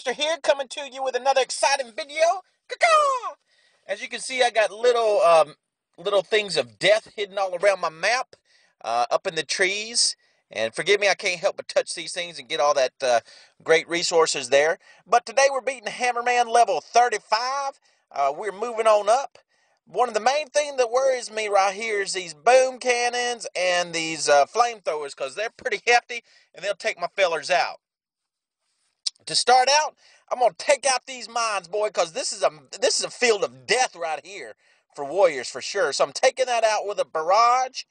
Buster here, coming to you with another exciting video. As you can see, I got little um, little things of death hidden all around my map, uh, up in the trees. And forgive me, I can't help but touch these things and get all that uh, great resources there. But today we're beating Hammerman level 35. Uh, we're moving on up. One of the main things that worries me right here is these boom cannons and these uh, flamethrowers because they're pretty hefty and they'll take my fellers out. To start out, I'm gonna take out these mines, boy, because this is a this is a field of death right here for warriors for sure. So I'm taking that out with a barrage.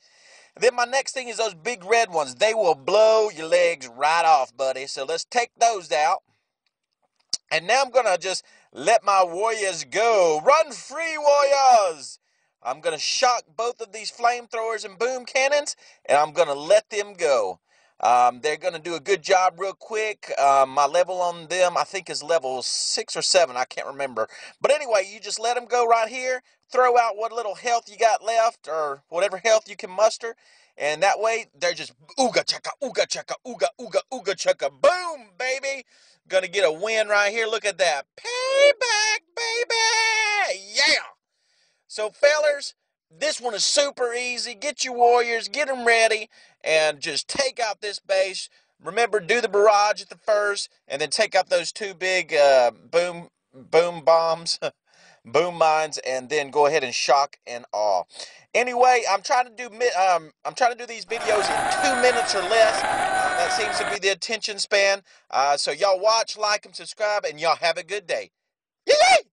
then my next thing is those big red ones. They will blow your legs right off, buddy. So let's take those out. And now I'm gonna just let my warriors go. Run free, warriors! I'm gonna shock both of these flamethrowers and boom cannons, and I'm gonna let them go. Um, they're going to do a good job real quick. Um, my level on them, I think, is level six or seven. I can't remember. But anyway, you just let them go right here. Throw out what little health you got left or whatever health you can muster. And that way, they're just ooga chaka, ooga chaka, ooga, ooga, ooga chaka. Boom, baby. Gonna get a win right here. Look at that. Payback, baby. Yeah. So, fellers, this one is super easy. Get your warriors, get them ready, and just take out this base. Remember, do the barrage at the first, and then take out those two big uh, boom boom bombs, boom mines, and then go ahead and shock and awe. Anyway, I'm trying to do um, I'm trying to do these videos in two minutes or less. Uh, that seems to be the attention span. Uh, so y'all watch, like, and subscribe, and y'all have a good day. Yay!